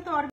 da